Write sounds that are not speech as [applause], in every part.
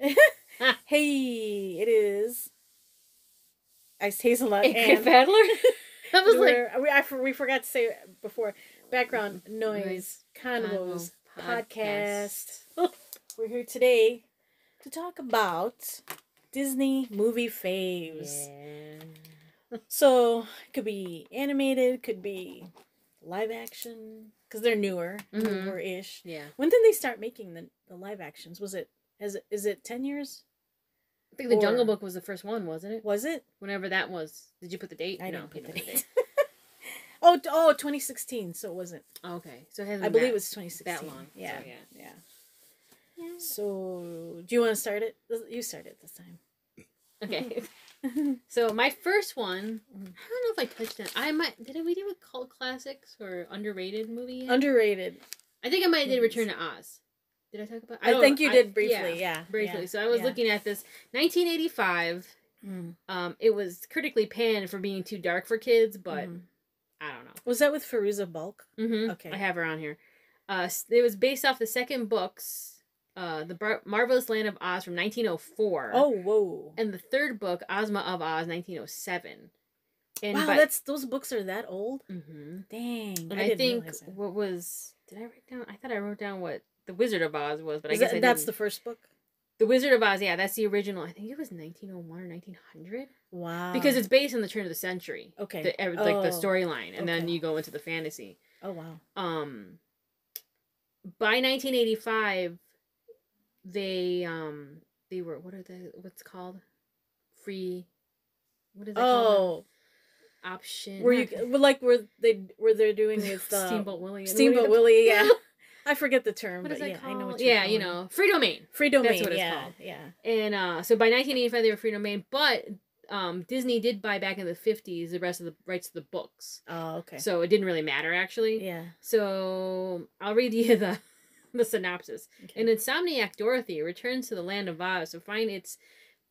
[laughs] [laughs] hey, it is Ice Hazelnut and Paddler. [laughs] I was like, we, I, for- we forgot to say before background noise, Noise convos Convo podcast. We're here today to talk about Disney movie faves. Yeah. So it could be animated, could be live action because they're newer, Mhm. newer ish. Yeah. When did they start making the, the live actions? Was it has it is it ten years? I think the Jungle Book was the first one, wasn't it? Was it? Whenever that was. Did you put the date? I No, didn't put the didn't date. [laughs] oh, oh, 2016. So it wasn't. Oh, okay, so it hasn't I been believe that- it was 2016. that long. so Yeah. yeah. yeah. Yeah. So, do you want to start it? You start it this time. Okay. [laughs] [laughs] so my first one, I don't know if I touched it. I might did we do a cult classics or underrated movie? yet? Underrated. I think I might have did. Return to Oz. Did I talk about? I, don't think you I- did briefly. Yeah. briefly. yeah, So I was yeah. looking at this 1985. Mm, Um, it was critically panned for being too dark for kids, but mhm. I don't know. Was that with Fairuza Balk? Mm-hmm. Okay. I have her on here. Uh, it was based off the second books, uh, the Bar- Marvelous Land of Oz from 1904. Oh, whoa. and the third book, Ozma of Oz, 1907. And wow, by- that's those books are that old. Mhm. Dang. And I, I, think what was did I write down? I thought I wrote down what the Wizard of Oz was, but I Is guess that- I that's the first book. the Wizard of Oz. Yeah, that's the original. I think it was 1901 or 1900 Wow. because it's based on the turn of the century. okay. The, like the Oh, storyline, and then you go into the fantasy. Oh wow. um by 1985 they um they were what are they what's called free what is it called Oh, option were you [laughs] like were they were they doing [laughs] with uh, steamboat willie Steamboat Willie? Yeah? [laughs] I forget the term, what but yeah, called I know what yeah you calling it. know free domain free domain. That's what it's yeah, called. yeah. and uh so by 1985 they were free domain but um disney did buy back in the 50s the rest of the rights to the books Oh, okay. so it didn't really matter actually yeah. so i'll read you [laughs] the the synopsis Okay. An insomniac Dorothy returns to the land of Oz to find it's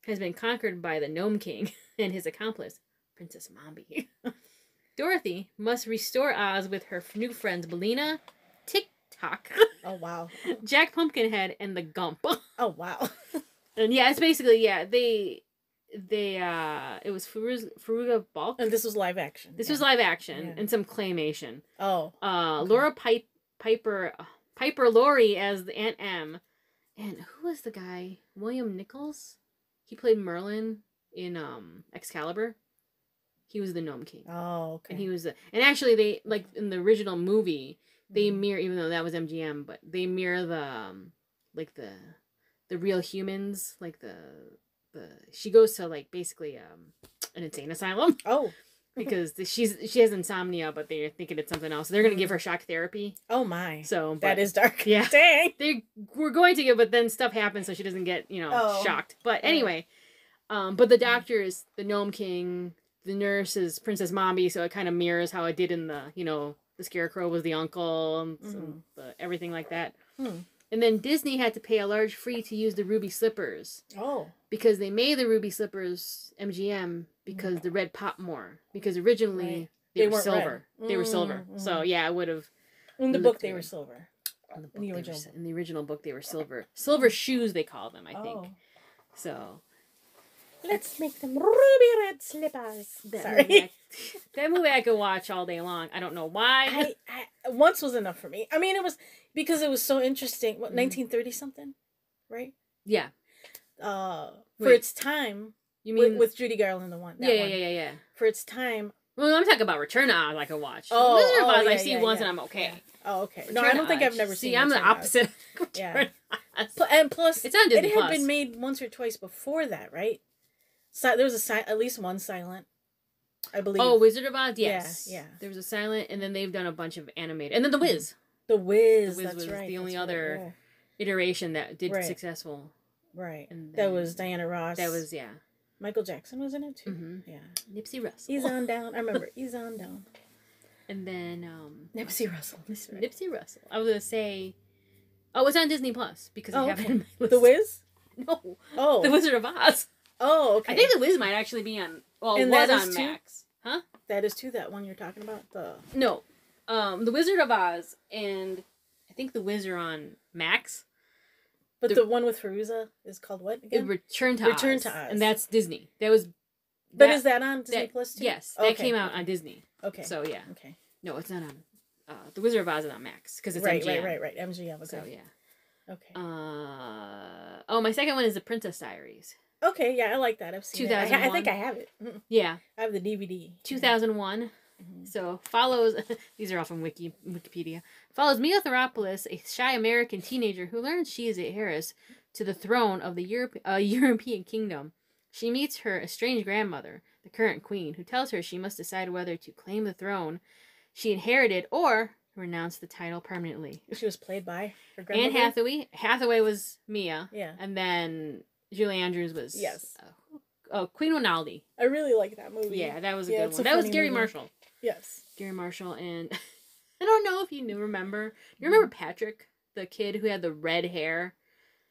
has been conquered by the Gnome King [laughs] and his accomplice, Princess Mombi. [laughs] Dorothy must restore Oz with her new friends Billina, Tock, oh wow. Jack Pumpkinhead, and the Gump. [laughs] Oh wow. [laughs] And yeah, it's basically yeah they they uh it was Faruz, Faruga Balk. and this was live action. This yeah. was live action Yeah. and some claymation. Oh. Uh, Okay. Laura Pipe, Piper Piper Laurie as the Aunt Em, and who was the guy? William Nichols. He played Merlin in um Excalibur. He was the Gnome King, Oh, okay. and he was the, and actually they like in the original movie they Mhm. mirror even though that was MGM, but they mirror the um, like the the real humans like the the she goes to like basically um an insane asylum [laughs] Oh. [laughs] because the, she's she has insomnia, but they're thinking it's something else. They're gonna give her shock therapy. Oh my. So but that is dark. yeah. [laughs] Dang. they were going to get, but then stuff happens, so she doesn't get you know Oh. shocked. But anyway, um, but the doctor is the gnome king. The nurse is Princess Mombi, so it kind of mirrors how it did in the you know the scarecrow was the uncle and some- Mhm. the, everything like that. Hmm. And then Disney had to pay a large fee to use the ruby slippers Oh. because they made the ruby slippers MGM because the red pop more because originally Right. they, They were silver. red. They were silver. Mm, So yeah, I would have In the book, they were silver. in the, book, In the were original book. in the original book they were silver. Silver shoes they call them, I think. Oh. So Let's make them ruby red slippers. that Sorry. movie, I, [laughs] that movie I could watch all day long. I don't know why. I, I once was enough for me. I mean, it was because it was so interesting. What Mhm. nineteen thirty something, right? yeah, Uh, for Wait. its time, you mean with Judy Garland, the one. yeah, that yeah, one. yeah, yeah, yeah. For its time. Well, I'm talking about Return of Oz. I could watch. Oh, Wizard of oh, Oz, I see yeah, once yeah. and I'm okay. Yeah. Oh, okay. no, I don't think. I've never See, seen. I'm the Return opposite. [laughs] Yeah. Return. And plus, It's on Disney it had Plus. been made once or twice before that, right? Si- there was a si- at least one silent, I believe. Oh, Wizard of Oz, yes. yeah. There was a silent, and then they've done a bunch of animated, and then the Wiz the Wiz. The Wiz that's was right. the only other- Right, iteration that did Right. successful. right. And that was Diana Ross. That was yeah. Michael Jackson was in it too. hmm Yeah. Nipsey Russell. He's on [laughs] down. I remember. He's on down. And then um Nipsey Russell. That's right. Nipsey Russell. I was gonna say, oh, it's on Disney Plus because I Oh, have it in my list. The Wiz. [laughs] No, Oh. The Wizard of Oz. Oh, okay. I think The Wiz might actually be on. Well, it And was on too? Max. Huh? that is too that one you're talking about. The No, um, The Wizard of Oz and I think The Wiz are on Max. But The- the, one with Fairuza is called what again? Return to Return Oz, to Oz. and that's Disney. That was. but that- is that on Disney that- Plus too? Yes, that came out on Disney. Okay. So yeah, okay. no, it's not on. Uh, the Wizard of Oz is on Max because it's right, MGM. right, right, right. MGM. Okay. So yeah. Okay. Uh oh, my second one is the Princess Diaries. Okay. Yeah, I like that. I've seen it. I, I think I have it. Yeah, I have the DVD. two thousand one. Mhm. So follows [laughs] these are all from Wiki Wikipedia. Follows Mia Thermopolis, a shy American teenager who learns she is a heiress to the throne of the Europe, [laughs] uh, European kingdom. She meets her estranged grandmother, the current queen, who tells her she must decide whether to claim the throne she inherited or renounce the title permanently. She was played by her Anne grandmother. Hathaway, Hathaway was Mia, Yeah. and then Julie Andrews was Yes. uh, oh Queen Renaldi. I really like that movie. Yeah, that was a Yeah, good one. a That was Gary movie. Marshall. Yes. Garry Marshall and [laughs] I don't know if you knew remember. You remember Patrick, the kid who had the red hair?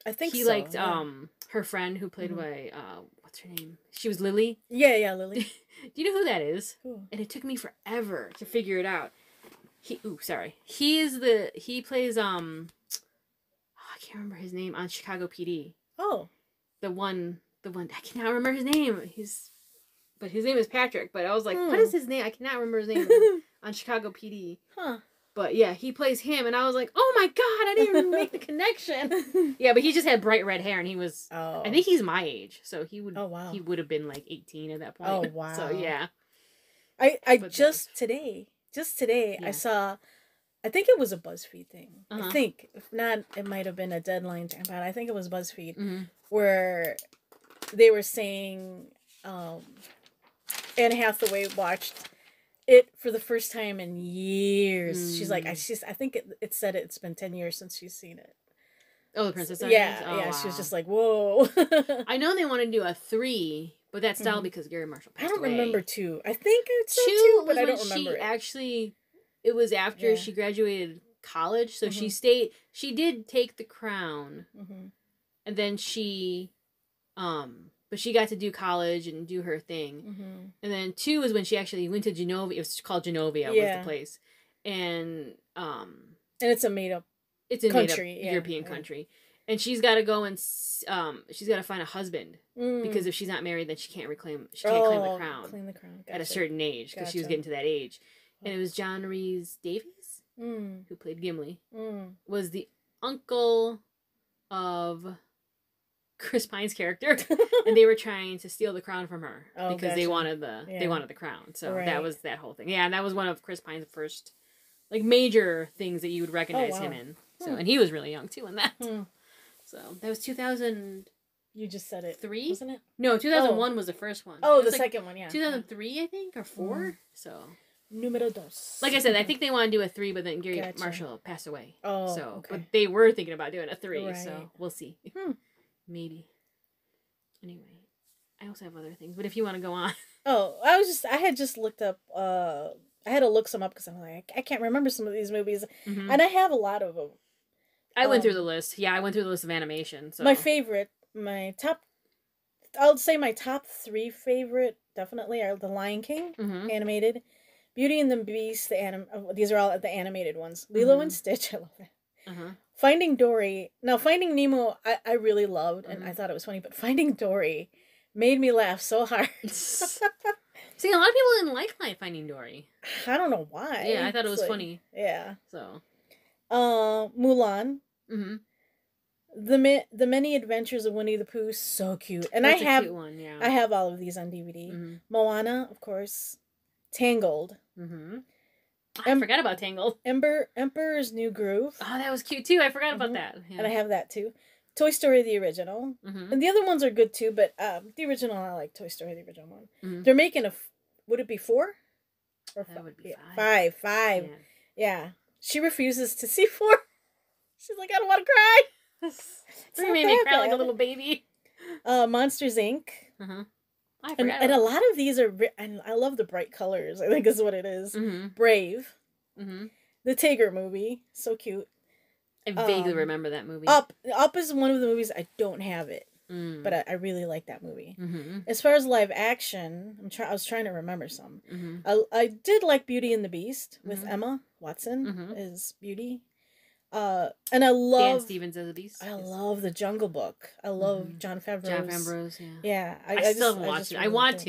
I think he so, liked yeah. um her friend who played Mhm. by uh what's her name? She was Lily. Yeah, yeah, Lily. [laughs] Do you know who that is? Who? And it took me forever to figure it out. He ooh, sorry. He is the he plays um I can't remember his name on Chicago PD. Oh. The one the one I cannot remember his name. He's but his name is Patrick, but I was like, what Hmm. is his name? I cannot remember his name [laughs] on Chicago PD. huh. But yeah, he plays him, and I was like, "Oh my god, I didn't even make the connection." [laughs] Yeah, but he just had bright red hair, and he was. oh. I think he's my age, so he would. Oh, wow. He would have been like eighteen at that point. Oh, [laughs] wow. So yeah. I I But just today, just today, Yeah. I saw. I think it was a BuzzFeed thing. Uh-huh. I think, if not, it might have been a deadline thing, but I think it was BuzzFeed hmm where they were saying um, Anne Hathaway watched it for the first time in years. She's like, I Mm. she's, I think it, it said it's been ten years since she's seen it. Oh, the Princess. yeah, Diaries? Oh, yeah. She was just like, whoa. [laughs] I know they want to do a three, but that's still Mhm. because Garry Marshall. I don't away. remember two. I think it's Two, two, but I don't remember she it. actually. It was after Yeah. she graduated college, so she Mhm. stayed. She did take the crown. hmm and then she um but she got to do college and do her thing hmm and then two was when she actually went to genovia it was called genovia was Yeah. the place and um And it's a made up. it's a Country, yeah, european country and she's got to go and um she's got to find a husband Mm. because if she's not married then she can't reclaim she can't claim the Oh, crown Claim the crown. at a certain age because she was getting to that age and it was john rhys-davies Mm, who played gimli mm. was the uncle of Chris Pine's character, [laughs] and they were trying to steal the crown from her Oh, because they wanted the Yeah. they wanted the crown. So Right. that was that whole thing. Yeah, and that was one of Chris Pine's first like major things that you would recognize him wow. in. So Hmm. and he was really young too in that. Hmm. So that was two thousand You just said it. three. Wasn't it? No, two thousand one was the first one. Oh, the like second one, yeah. Two thousand three, I think, or four. Mm. So Numero dos. like I said, I think they want to do a three, but then Gary Gotcha. Marshall passed away. Oh, so, okay. but they were thinking about doing a three, Right. so we'll see. Hmm. Maybe. Anyway, I also have other things, but if you want to go on, [laughs] Oh, I was just I had just looked up uh I had to look some up because I'm like I can't remember some of these movies Mhm. and I have a lot of them. I went um, through the list. Yeah, I went through the list of animation. So My favorite, my top I'll say my top 3 favorite definitely are The Lion King Mhm. animated, Beauty and the Beast the anim uh, these are all the animated ones. Lilo Mhm. and Stitch, [laughs] I love that. Uh-huh. Finding Dory. Now Finding Nemo I, I really loved and Mhm. I thought it was funny, but Finding Dory made me laugh so hard. [laughs] [laughs] See, a lot of people didn't like Lion Finding Dory. I don't know why. Yeah, I thought it was like- funny. Yeah. So, Uh, Mulan, hmm the Ma- the Many Adventures of Winnie the Pooh, so cute, and That's I have one. Yeah. I have all of these on DVD. hmm Moana, of course, Tangled, hmm I Em- forgot about Tangled. Ember Emperor's New Groove, Oh, that was cute too. I forgot about Mhm. that. Yeah. and I have that too. Toy Story the original, hmm and the other ones are good too, but um, the original I like Toy Story the original one. Mhm. They're making a, f- would it be four? Or That fi- would be yeah, five. Five, five. Yeah. Yeah. She refuses to see four. [laughs] She's like, I don't want to cry. [laughs] So not you made me that cry like a little baby. Uh, Monsters Inc. Uh-huh. I and, and a lot of these are and i love the bright colors [laughs] i think is what it is mm-hmm. brave Mm-hmm. the tigger movie so cute I vaguely Um, remember that movie. up up is one of the movies i don't have it Mm. but i, I really like that movie mm-hmm. as far as live action i'm trying i was trying to remember some Mm-hmm. I, I did like beauty and the beast with Mhm. emma watson Mhm. as beauty Uh, and I love Dan Stevens as beast. I love the Jungle Book. I love Mhm. Jon Favreau. John Ambrose. Yeah. Yeah, I, just- still haven't watched just it. I really want do.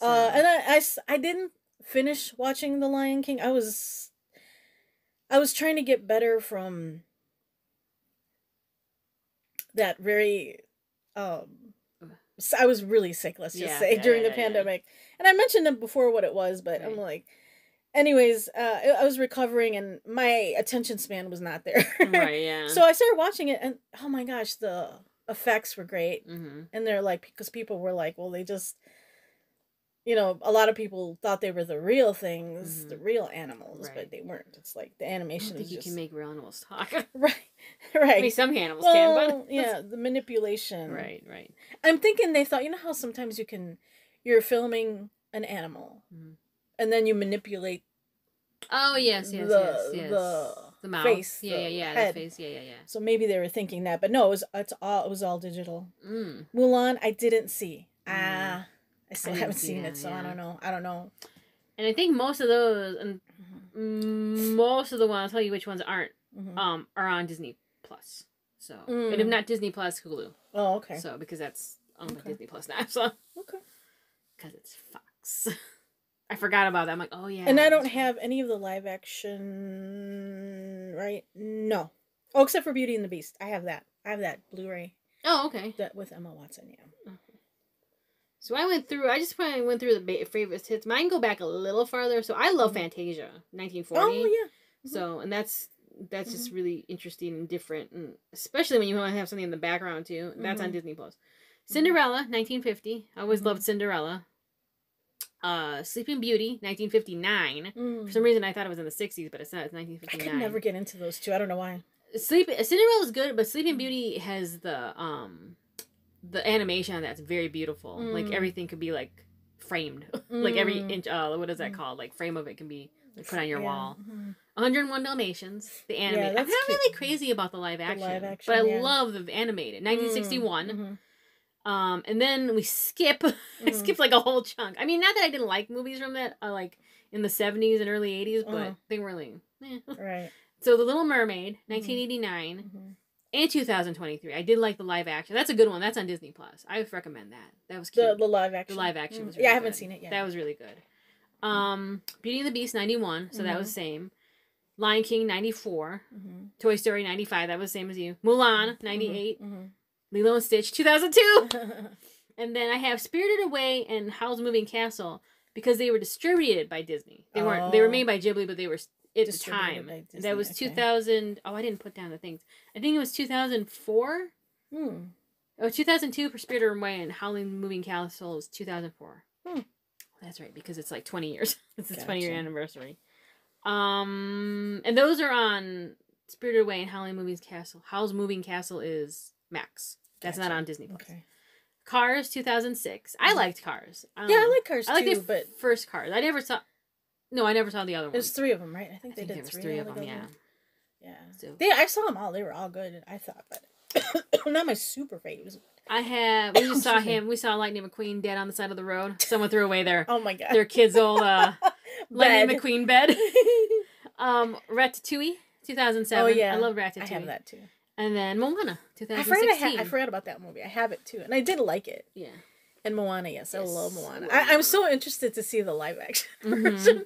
to. Uh, So- I, I didn't finish watching The Lion King. I was I was trying to get better from that very um I was really sick, let's just Yeah, say, yeah, during yeah, the pandemic. And I mentioned it before what it was, but I'm like anyways, uh I I was recovering and my attention span was not there. right. [laughs] Yeah. so I started watching it and oh my gosh, the effects were great hmm and they're like because people were like well they just you know a lot of people thought they were the real things the Mhm. real animals Right. but they weren't it's like the I animation think is you just can make real animals talk. [laughs] [laughs] right I right mean, some animals well, can, but yeah the manipulation Right. Right. i'm thinking they thought you know how sometimes you can you're filming an animal Mhm. And then you manipulate Oh yes, yes, the- yes, yes. the the mouth. face, yeah, yeah, yeah. head. The face. Yeah, yeah, yeah. so maybe they were thinking that but no it was it's all it was all digital Mm. mulan i didn't see Mm. ah i still didn't haven't see seen that, it so i don't know i don't know And I think most of those, and mm, most of the ones, I'll tell you which ones aren't, Mhm. um, are on Disney Plus. So, Mm. and if not Disney Plus, Hulu. Oh, okay. So because that's on Okay. Disney Plus now. [laughs] So okay. because it's Fox. [laughs] I forgot about that. I'm like, oh yeah. And I don't have any of the live action, right? No. Oh, except for Beauty and the Beast. I have that. I have that Blu-ray Oh okay. that with Emma Watson. Yeah. So I went through. I just went went through the favorites hits. Mine go back a little farther. So I love Mhm. Fantasia, 1940. Oh yeah. Mhm. So and that's that's just really interesting and different, and especially when you want to have something in the background too. That's on Mhm. Disney Plus. Cinderella, 1950. I always Mhm. loved Cinderella. Uh, Sleeping Beauty, 1959. Mm. For some reason, I thought it was in the 60s, but it's not. It's I 1959. could never get into those two. I don't know why. Sleep is good, but Sleeping Beauty has the um the animation that's very beautiful. Like Mm. everything could be like framed. [laughs] like every Mm. inch uh what is that Mm. called? Like frame of it can be like, put on your Yeah. wall. Mhm. 101 Dalmatians, the animated. I'm not really crazy about the live action, live action, but I yeah. love the animated. 1961. Mhm. Um, and then we skip, [laughs] I Mhm. skipped like a whole chunk. I mean, not that I didn't like movies from that, uh, like in the 70s and early 80s, but Uh-huh. they were like, eh. Right. So The Little Mermaid, Mm-hmm. 1989 Mhm. and 2023. I did like the live action. That's a good one. That's on Disney Plus. I would recommend that. That was cute. The the live action. The live action Mm. was yeah, I haven't good. seen it yet. That was really good. Um, Beauty and the Beast 91, so that was Mhm. same. Lion King 94, Mhm. Toy Story 95, that was same as you. Mulan 98, Mhm. Lilo and Stitch 2002. Mhm. [laughs] And then I have Spirited Away and Howl's Moving Castle because they were distributed by Disney. They weren't. They were Oh. made by Ghibli, but they were s- at the time. by that was okay. 2000. Oh, I didn't put down the things. I think it was 2004. Hmm. Oh, 2002 for Spirited Away and Howling Moving Castle was 2004. Hmm. That's right because it's like 20 years. [laughs] it's the 20 year anniversary. Um, and those are on Spirited Away and Howling Moving Castle. Howl's Moving Castle is Max. That's not on Disney Plus. Okay. Cars 2006. I Mhm. liked Cars. Yeah, I don't know. like Cars I like too, the but first Cars. I never saw. No, I never saw the other one. there's three of them, right? I I think think they there did was three of them. Yeah. Yeah. So They, I saw them all. They were all good. I thought, but [coughs] not my super favorites. I have. We [coughs] just saw him. We saw Lightning McQueen dead on the side of the road. Someone threw away their [laughs] Oh my god. their kid's old uh, [laughs] Lightning. McQueen bed. [laughs] um, Ratatouille, 2007. Oh, yeah. I love Ratatouille. I have that too. And then Moana, I forgot. I, ha- I forgot about that movie. I have it too, and I did like it. Yeah. And Moana, yes, I love Moana. I, I'm so interested to see the live action [laughs] Mhm. version.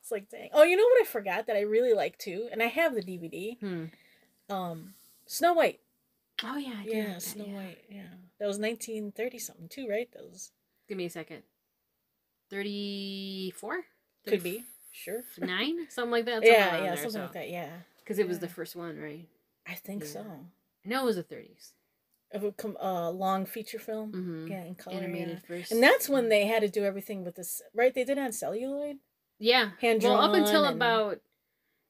It's like, dang. Oh, you know what I forgot that I really like too, and I have the DVD. Hmm. Um, Snow White. Oh yeah. I Yeah, that, Snow yeah. White. Yeah, that was 1930 something too, right? That was Give me a second. 34? could be sure. Nine? Something like that. [laughs] Yeah, yeah, something like that. Yeah, Because it was the first one, right? I think Yeah. so. I know it was the 30s. Of a com- uh, long feature film. Mm-hmm. Yeah, in color. Animated yeah. first. And that's when they had to do everything with this, right? They did on celluloid. Yeah. hand drawn. well, up until and- about,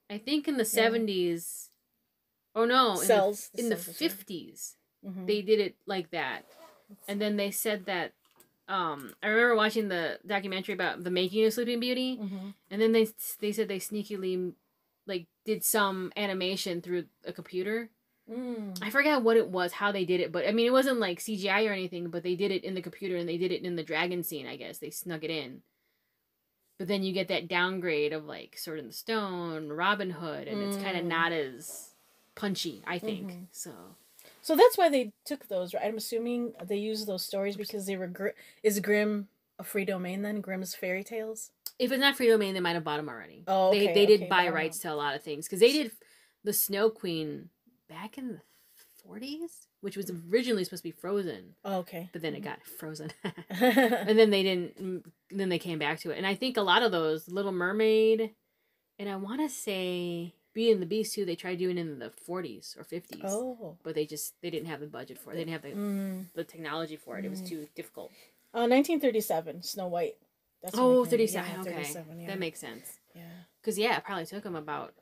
I think in the Yeah. 70s. Oh no, in the, cells. in the cells, yeah. 50s. Mhm. They did it like that. And then they said that um I remember watching the documentary about the making of Sleeping Beauty Mhm. and then they they said they sneakily like did some animation through a computer. Mm. I forgot what it was, how they did it, but I mean it wasn't like CGI or anything, but they did it in the computer and they did it in the dragon scene, I guess. They snuck it in. But then you get that downgrade of like Sword in the Stone, Robin Hood, and it's kind of Mm. not as punchy. I think Mhm. so. So that's why they took those. Right? I'm assuming they used those stories because they were. Gr- is Grimm a free domain then? Grimm's fairy tales. If it's not free domain, they might have bought them already. Oh, they okay, they they did okay, buy rights to a lot of things because they did the Snow Queen back in the 40s, which was originally supposed to be Frozen, Oh, okay. but then it got frozen. Mm-hmm. [laughs] and then they didn't mm, then they came back to it and i think a lot of those little mermaid and i want to say beauty and the beast too they tried doing it in the 40s or 50s oh. but they just they didn't have the budget for it they didn't have the, Mm. the technology for it it was Mm. too difficult Uh, 1937, Snow White. That's oh 37 yeah, okay 37, yeah. that makes sense yeah. because yeah it probably took them about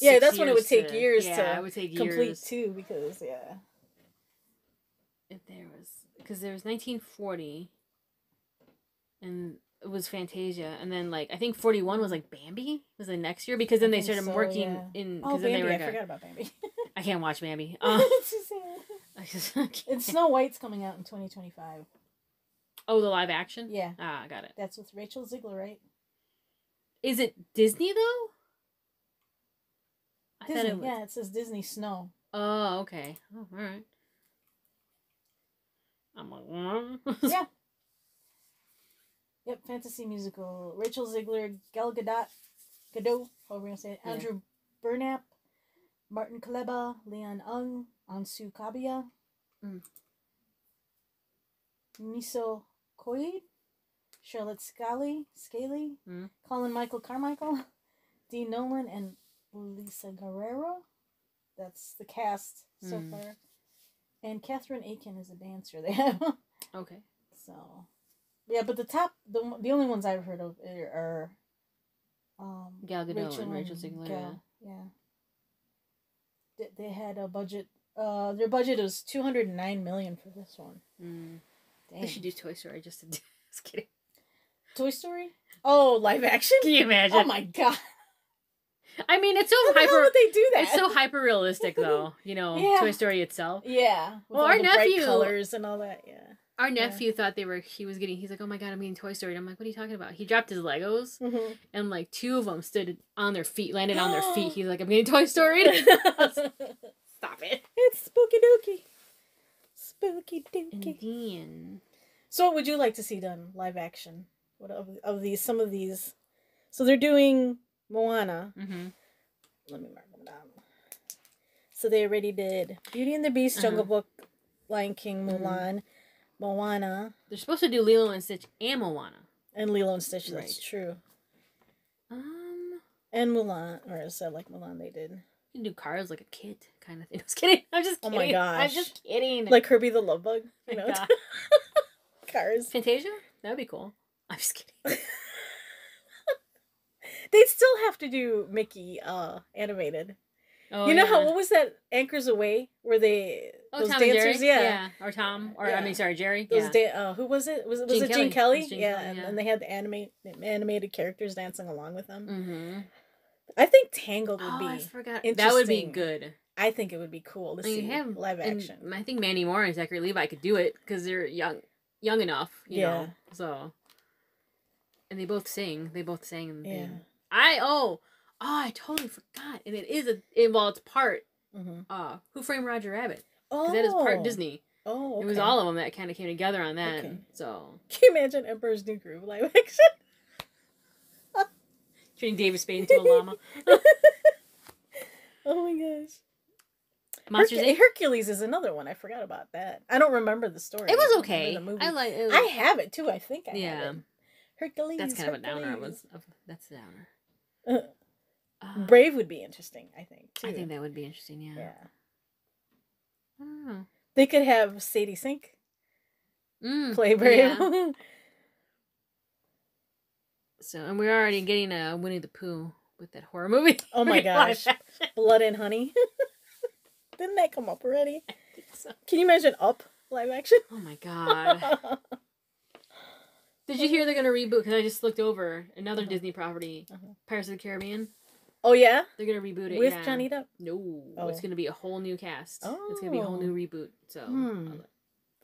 Yeah, that's when it would take years yeah, to it would take complete years too because yeah. if there was because there was 1940 and it was fantasia and then like i think 41 was like bambi was the next year because then I they started so, working yeah. in Oh, because then they Bambi! were I go- forgot about Bambi. i can't watch bambi [laughs] uh, It's [laughs] just. I just can't. Snow White's coming out in 2025. Oh the live action Yeah, ah got it that's with Rachel Zegler, right? is it disney though i Disney. it was Yeah, it says Disney Snow. oh okay oh, all right i'm like. [laughs] Yeah. Yep, fantasy musical. Rachel Zegler, Gal Gadot, Gadot, however you want to say it. Yeah. Andrew Burnap, Martin Klebba, Leon Ung, Ansu Kabia, Mm. Miso Koid, Charlotte Scally, Scaly, Mm. Colin Michael Carmichael, [laughs] Dean Nolan, and Lisa Guerrero. That's the cast so Mm. far. And Catherine Aiken is a dancer they have. [laughs] okay So, yeah, but the top, the the only ones I've heard of are, um, gal gadot and rachel zegler yeah. Gal, yeah. They, they had a budget. Uh, their budget was two hundred nine million for this one. Mm. Dang. they should do toy story just to [laughs] do. just kidding Toy Story. Oh, live action. can you imagine Oh my god! i mean it's so How hyper would they do that? It's so hyper realistic, though. [laughs] You know, Yeah. Toy Story itself. yeah. with Well, our nephew- colors and all that. Yeah. Our nephew thought they were. He was getting. He's like, "Oh my god, I'm getting Toy Story." And I'm like, "What are you talking about?" He dropped his Legos, Mm-hmm. and like two of them stood on their feet, landed on their feet. [gasps] He's like, "I'm getting Toy Story." [laughs] Stop it. it's spooky dooky. Spooky And then So, what would you like to see done live action? What of, of these? Some of these. So they're doing Moana. hmm Let me mark them down. So they already did Beauty and the Beast, Uh-huh. Jungle Book, Lion King, Mhm. Mulan, Moana, they're supposed to do Lilo and Stitch and Moana. and Lilo and Stitch. That's Right. true. Um, And Mulan, or is that like Mulan? They did you can do Cars like a kid kind of thing. [laughs] I was kidding. I'm just kidding. Oh my I'm just kidding. like Herbie the Love Bug. [laughs] You know, cars. [laughs] Fantasia. That'd be cool. I'm just kidding. They'd still have to do Mickey uh animated. Oh, you know how what was that Anchors Aweigh where they Oh, those Tom dancers? Jerry? Yeah. Or Tom. Or, Yeah. I mean, sorry, Jerry. Those yeah. da- uh, who was it? Was it was Gene it Gene Kelly. Kelly? It Gene yeah, Kelly, and, and they had the animate animated characters dancing along with them. mm-hmm. I think Tangled would Oh, be. I forgot. That would be good. I think it would be cool to I mean, see have- live and action. I think Mandy Moore and Zachary Levi could do it because they're young, young enough. You Yeah. know. So. And they both sing. They both sang. In, Yeah. I oh oh I totally forgot. And it is a it, well it's part Mm-hmm. uh Who Framed Roger Rabbit Oh, that is part Disney. Oh, It was all of them that kind of came together on that. Okay. So Can you imagine Emperor's New Groove live [laughs] action? Turning David Spade into a llama. [laughs] oh my gosh. Monsters Hercu- Hercules is another one. I forgot about that. I don't remember the story. It was okay. The movie. I like. It I have it too. I think I Yeah. have it. Hercules. That's kind of a downer. Hercules. Was that's a downer. Uh, Uh, Brave would be interesting. I think. Too. I think that would be interesting. Yeah. Yeah. I don't know. They could have Sadie Sink Mm, play Brave. yeah. [laughs] So, and we're already getting a Winnie the Pooh with that horror movie. [laughs] Oh my [laughs] gosh. Blood and Honey. [laughs] Didn't that come up already? So- Can you imagine Up live action? Oh my god. Did you hear they're gonna reboot? Because I just looked over another Uh-huh. Disney property, Uh-huh. Pirates of the Caribbean. oh yeah, They're gonna reboot it with yeah. Johnny Depp. No, Oh. it's gonna be a whole new cast. It's gonna be a whole Oh. new reboot. So, Hmm.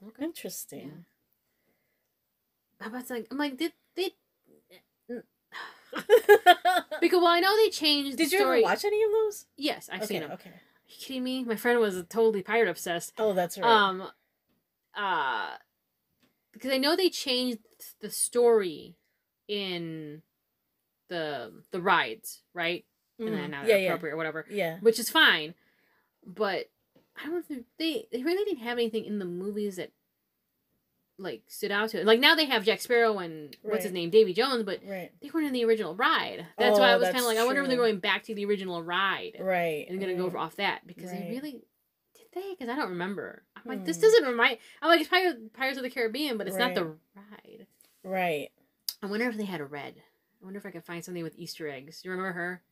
I'm okay. Interesting. How about like I'm like did they? [laughs] Because well, I know they changed. Did the you story. ever watch any of those? Yes, I've okay, seen them. okay. Are you kidding me? My friend was totally pirate obsessed. Oh, that's right. Um, uh, because I know they changed the story in the the rides, right? And Mhm. then not yeah, yeah, appropriate or whatever, yeah. which is fine. But I don't think they they really didn't have anything in the movies that like stood out to it. Like now they have Jack Sparrow and what's his name, Davy Jones, but Right, they weren't in the original ride. That's why I Oh, was kind of like, I wonder if they're going back to the original ride right. and gonna right. go off that because they really did they? Because I don't remember. I'm like, this Hmm. doesn't remind. I'm like, it's Pirates, Pirates of the Caribbean, but it's not the ride. Right. I wonder if they had a red. I wonder if I could find something with Easter eggs. Do you remember her?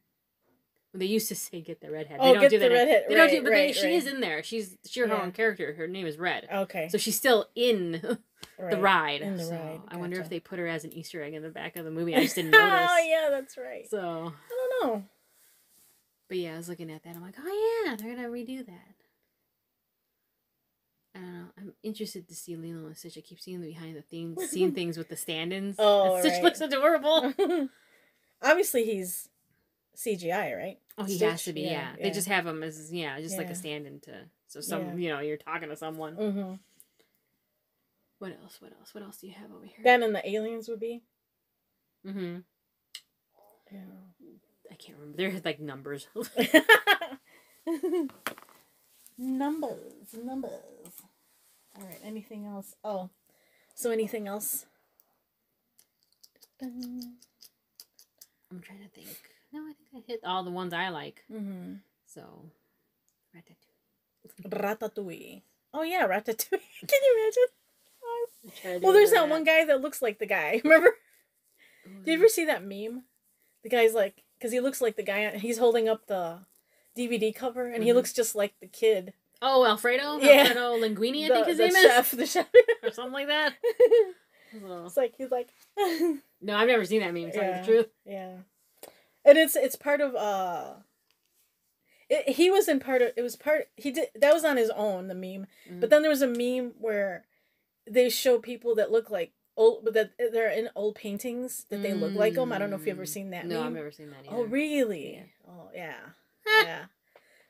They used to say, "Get the redhead." They Oh, don't get do the that. redhead. They don't do, Right, but they, right, she is in there. She's she's her Yeah. own character. Her name is Red, Okay. so she's still in [laughs] the right. ride. In the So ride, I wonder if they put her as an Easter egg in the back of the movie. I just didn't [laughs] oh, notice. oh yeah, that's right. So, I don't know. but yeah, I was looking at that. I'm like, oh yeah, they're gonna redo that. I don't know. I'm interested to see Lilo and Stitch. I keep seeing the behind the scenes, seeing [laughs] things with the stand-ins. Oh, Stitch right. looks adorable. Obviously, he's CGI, right? Oh, he Stitch? has to be. Yeah, Yeah, they yeah. just have him as yeah, just like a stand-in to so some Yeah. you know you're talking to someone. Mm-hmm. What else? What else? What else do you have over here? Then and the aliens would be. mm-hmm. Yeah. I can't remember. They're like numbers. [laughs] numbers, numbers. All right. Anything else? Oh, so anything else? I'm trying to think. No, I think I hit all the ones I like. Mm-hmm. So, Ratatouille. Ratatouille. Oh yeah, Ratatouille. [laughs] Can you imagine? I'm trying to Well, there's that one guy that looks like the guy. [laughs] Remember? Did you ever see that meme? The guy's like, because he looks like the guy. He's holding up the DVD cover, and he Mhm. looks just like the kid. Oh, Alfredo. Yeah. Alfredo Linguini, I the, think his the name chef, The chef. [laughs] or something like that. It's like he's like, No, I've never seen that meme. Tell you Yeah. the truth. yeah, and it's it's part of uh. It, he was in part of it was part he did that was on his own the meme Mhm. but then there was a meme where they show people that look like old but that they're in old paintings that they look like them I don't know if you've ever Mm. seen that No, meme I've never seen that. Either. Oh, really? Yeah. Oh, yeah. yeah.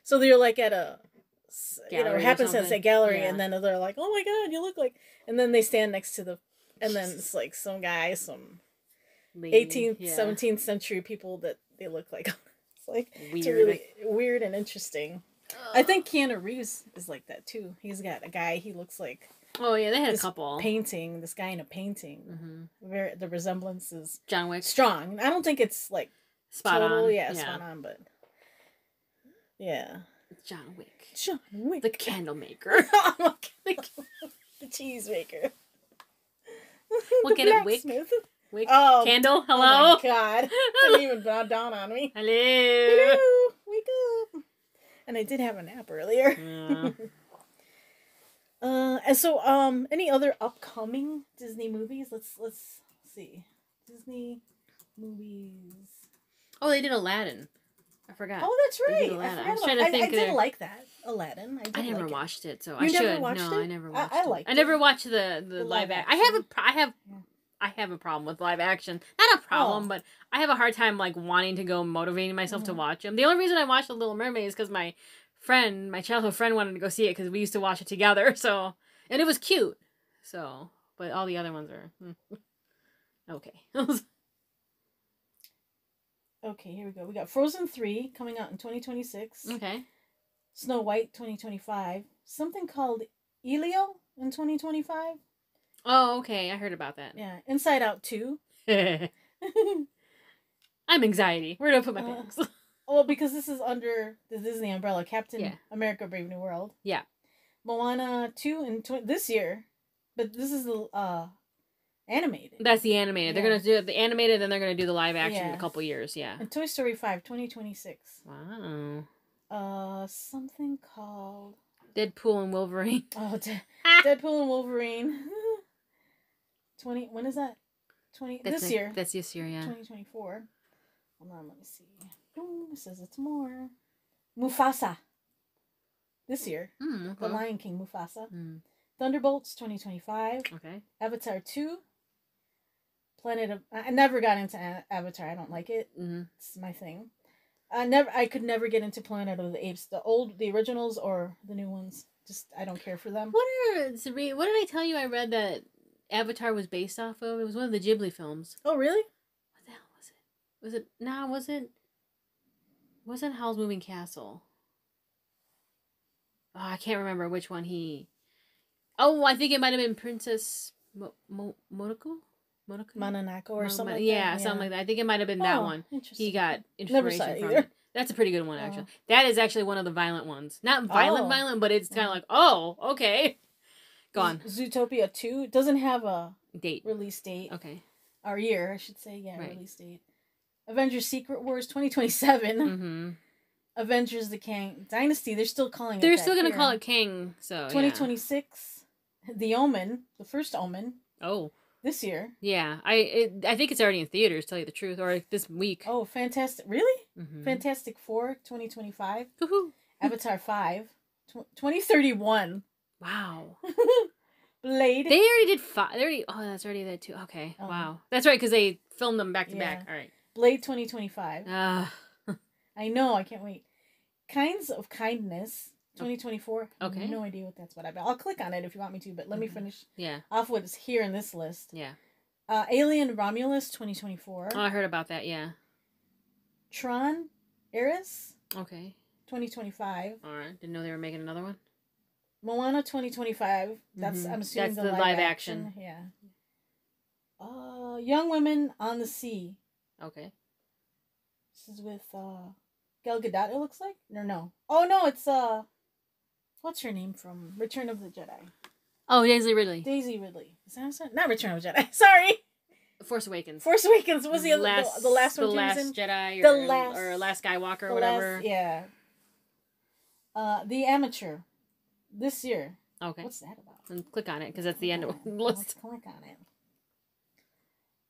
So they're like at a, s- you know, Gallery happenstance something. at gallery, Yeah. and then they're like, "Oh my god, you look like," and then they stand next to the, and then [laughs] it's like some guy, some Lady, eighteenth, yeah. seventeenth century people that they look like. [laughs] it's like it's Weird. really weird and interesting. I think Keanu Reeves is like that too. He's got a guy. He looks like Oh yeah, they had a couple. painting. This guy in a painting. hmm Very the resemblance is John Wick. strong. I don't think it's like Spot total, on. yeah, spot on, but yeah. John Wick. John Wick. The candle maker. [laughs] the cheese maker. We'll [laughs] The get a wick. Wick. Oh, Candle. Oh Hello. my god. Didn't [laughs] even dawn on me. Hello. Hello. Wake up. And I did have a nap earlier. Yeah. [laughs] Uh, and so, um, any other upcoming Disney movies? Let's let's see. Disney movies. Oh, they did Aladdin. I forgot. Oh, that's right. did I, Aladdin. I was trying to I- think I, did like that Aladdin. I, did I never like watched it, so You I should. watched no, it? I never watched I it. I never watched the the, The live. Act. I have a action. have Yeah. I have a problem with live action. Not a problem, Oh. but I have a hard time like wanting to go motivating myself to Mhm. watch them. The only reason I watched The Little Mermaid is because my friend, my childhood friend, wanted to go see it because we used to watch it together. [laughs] So and it was cute. So, but all the other ones are hmm. okay. [laughs] Okay, here we go. We got Frozen 3 coming out in 2026. okay. Snow White 2025. Something called Elio in 2025. Oh, okay. I heard about that. Yeah, Inside Out 2. [laughs] [laughs] I'm anxiety. Where do I put my Uh, [laughs] well, because this is under the Disney umbrella, Captain Yeah. America Brave New World. Yeah. Moana 2 in tw- this year. But this is the uh animated. That's the animated. They're gonna do the animated, then they're gonna do the live action in a couple years. Yeah. And Toy Story 5 2026. Wow. Uh something called Deadpool and Wolverine. Oh, De-. Deadpool and Wolverine. 20 when is that? 20 That's this a- year. That's this year, yeah. 2024. Hold on, let me see. Ooh, it says it's more. Mufasa. This year. Mm, The. Lion King Mufasa. Mm, Thunderbolts 2025. okay. Avatar 2. Planet of. I never got into Avatar. I don't like it. hmm It's my thing. I never. I could never get into Planet of the Apes, the old, the originals, or the new ones. Just I don't care for them. What are What did I tell you? I read that Avatar was based off of. It was one of the Ghibli films. Oh really? What the hell was it? Was it? Nah, was it? Wasn't Howl's Moving Castle? Oh, I can't remember which one he. Oh, I think it might have been Princess Mo- Mo-. Mononoke or Mo- something. Mo- like yeah, that. something like that. I think it might have been that Oh, one. Interesting. He got Never saw inspiration it from it. That's a pretty good one, actually. Oh. That is actually one of the violent ones. Not violent, Oh. violent, but it's kind of like, oh, okay. On. Zootopia two doesn't have a Date. release date Okay. or year, I should say. Yeah, Right. release date. Avengers: Secret Wars twenty twenty seven. Mm-hmm. Avengers: The Kang Dynasty. They're still calling it. They're still gonna call it King. So 2026. yeah. The Omen, the first Omen, Oh this year. yeah, I it, I think it's already in theaters. Tell you the truth, or this week. Oh, fantastic! Really? Mhm. Fantastic Four 2025. Woohoo. Avatar 5 tw- 2031. Wow. [laughs] Blade. They already did five. They already. Oh, that's already that too. Okay. Oh. Wow. That's right, because they filmed them back to Yeah. back. All right. Blade 2025. Ah. [laughs] I know, I can't wait. Kinds of Kindness 2024. I have Okay. No idea what that's what about. I'll click on it if you want me to, but let me Mhm. finish yeah. off what is here in this list. Yeah. Uh, Alien Romulus 2024. Oh, I heard about that. Yeah. Tron Ares Okay. 2025. All right. Didn't know they were making another one. Moana 2025. That's Mhm. I'm assuming That's the, the live, live action. Yeah. Uh, Young Women on the Sea. Okay. This is with uh Gal Gadot. It looks like. No, no. Oh no, it's uh, what's her name from Return of the Jedi? Oh, Daisy Ridley. Daisy Ridley. Is that what Not Return of the Jedi. [laughs] Sorry, Force Awakens. Force Awakens was the other, the, the last one. The last? Jedi. The Or, last- Or last Skywalker or whatever. last- yeah. Uh, the Amateur. This year. Okay. What's that about? And click on it because that's the end of the Let's click on it.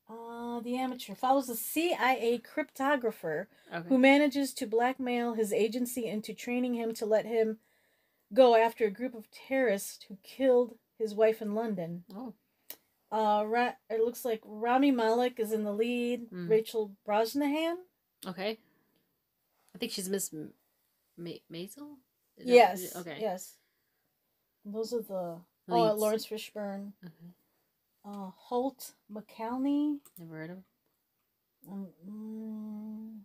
Uh, the amateur follows a CIA cryptographer Okay. who manages to blackmail his agency into training him to let him go after a group of terrorists who killed his wife in London. Oh. Uh, Ra- it looks like Rami Malek is in the lead. Mm. Rachel Brosnahan. Okay. I think she's Miss M- Ma- Maisel. Is that- Yes. Okay. Yes. Those are the oh Laurence Fishburne. Okay. Uh, Holt McCallany. Never heard of. Um, mm,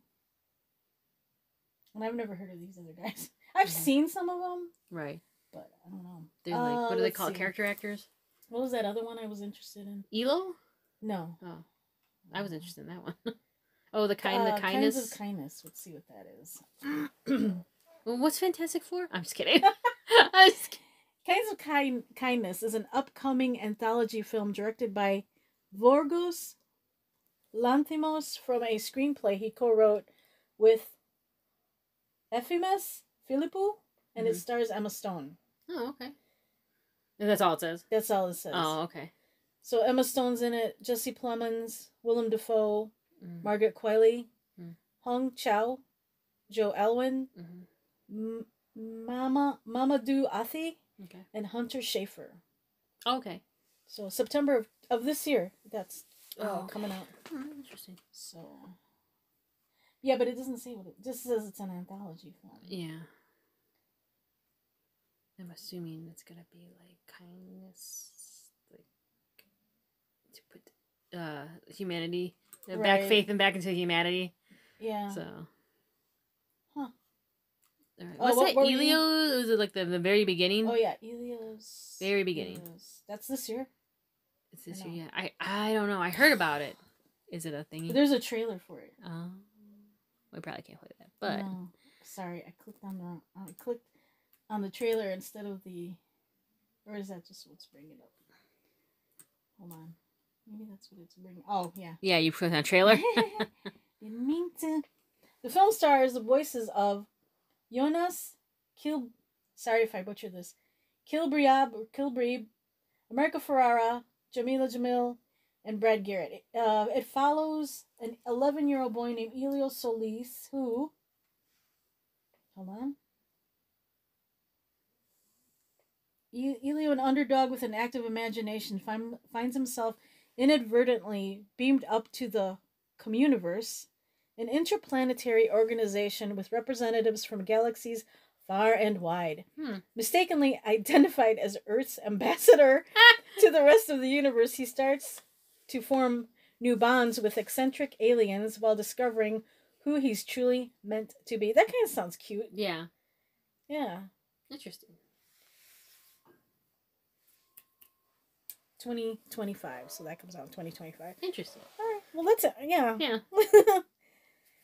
and I've never heard of these other guys. [laughs] I've Mhm. seen some of them, Right. but I don't know. They're like what Uh, do they call see. Character actors? What was that other one I was interested in? Elo. No. Oh, I was interested in that one. [laughs] oh, the kind, Uh, the kindness. Kinds of kindness. Let's see what that is. [clears throat] well, what's Fantastic Four? I'm just kidding. [laughs] I'm just kidding. Kinds of kind kindness is an upcoming anthology film directed by Yorgos Lanthimos from a screenplay he co-wrote with Efimes Philippou, and it Mhm. stars Emma Stone. Oh, okay. And that's all it says. That's all it says. Oh, okay. So Emma Stone's in it, Jesse Plemons, Willem Dafoe, Mm, Margaret Qualley, Mm. Hong Chau, Joe Alwyn, mhm. M- Mama Mamoudou Athie, Okay. and Hunter Schafer. Okay. So September of, of this year, that's uh, Oh, coming out. Oh, interesting. So yeah, but it doesn't say what it just says. It's an anthology film. Yeah. I'm assuming it's gonna be like kindness, like to put uh humanity uh, back faith and back into humanity. Yeah. So. All right. Oh, What's what that? Elio? Was it like the, the very beginning? Oh yeah, Elios. Very beginning. Elios. That's this year. It's this year. Yeah. I I don't know. I heard about it. Is it a thingy? There's a trailer for it. Um, we probably can't play that, but No, sorry, I clicked on the. I clicked on the trailer instead of the. Or is that just what's bringing it up? Hold on. Maybe that's what it's bringing. Oh yeah. yeah, you put on a trailer. [laughs] Didn't mean to. The film stars the voices of Jonas Kil. Sorry if I butchered this. Kilbriab or Kilbrebe, America Ferrera, Jamila Jamil, and Brad Garrett. Uh, it follows an 11 year old boy named Elio Solis who. Hold on. Elio, an underdog with an active imagination, find, finds himself inadvertently beamed up to the communiverse an interplanetary organization with representatives from galaxies far and wide. Hmm. Mistakenly identified as Earth's ambassador [laughs] to the rest of the universe, he starts to form new bonds with eccentric aliens while discovering who he's truly meant to be. That kind of sounds cute. Yeah. Yeah. Interesting. 2025. So that comes out in 2025. Interesting. All right. Well, that's it. Yeah. Yeah. [laughs]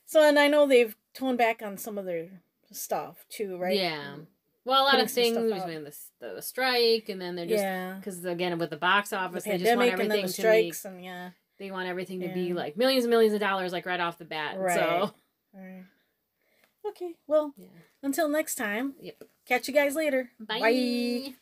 so, and I know they've toned back on some of their stuff too, right? Yeah. Well, a lot Putting of things when the, the strike, and then they're just yeah. because again with the box The office, they just want pandemic and then everything the to make and yeah. they want everything to be like millions and millions of dollars like right off the bat. Right. So [laughs] right. Okay. Well, yeah. until next time. Yep. Catch you guys later. Bye. Bye.